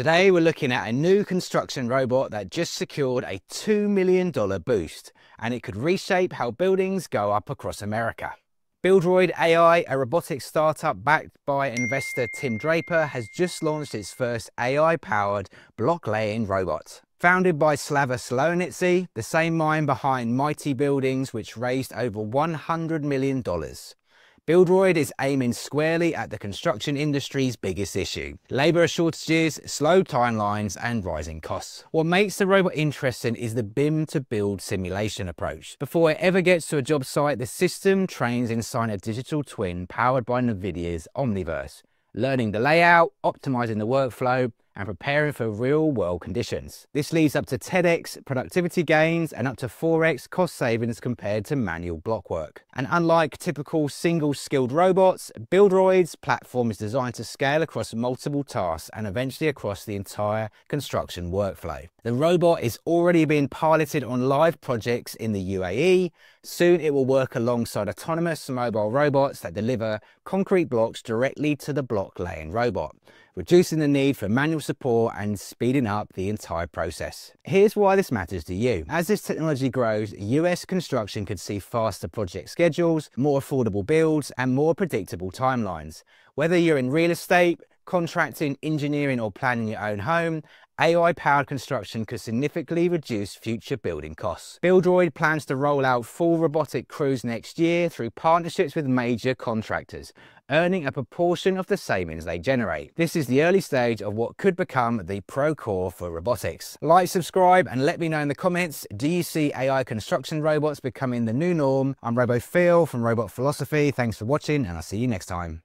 Today we're looking at a new construction robot that just secured a $2 million boost and it could reshape how buildings go up across America. Buildroid AI, a robotics startup backed by investor Tim Draper, has just launched its first AI-powered block laying robot. Founded by Slava Solonitsyn, the same mind behind Mighty Buildings, which raised over $100 million. Buildroid is aiming squarely at the construction industry's biggest issue, labour shortages, slow timelines and rising costs. What makes the robot interesting is the BIM to build simulation approach. Before it ever gets to a job site, the system trains inside a digital twin powered by NVIDIA's Omniverse, learning the layout, optimizing the workflow, and preparing for real world conditions. This leads up to 10x productivity gains and up to 4x cost savings compared to manual block work. And unlike typical single skilled robots, Buildroid's platform is designed to scale across multiple tasks and eventually across the entire construction workflow. The robot is already being piloted on live projects in the UAE. Soon it will work alongside autonomous mobile robots that deliver concrete blocks directly to the block laying robot reducing the need for manual support and speeding up the entire process. Here's why this matters to you. As this technology grows, US construction could see faster project schedules, more affordable builds, and more predictable timelines. Whether you're in real estate, contracting, engineering, or planning your own home, AI powered construction could significantly reduce future building costs. Buildroid plans to roll out full robotic crews next year through partnerships with major contractors, earning a proportion of the savings they generate. This is the early stage of what could become the Procore for robotics. Like, subscribe, and let me know in the comments do you see AI construction robots becoming the new norm? I'm RoboPhil from Robot Philosophy. Thanks for watching, and I'll see you next time.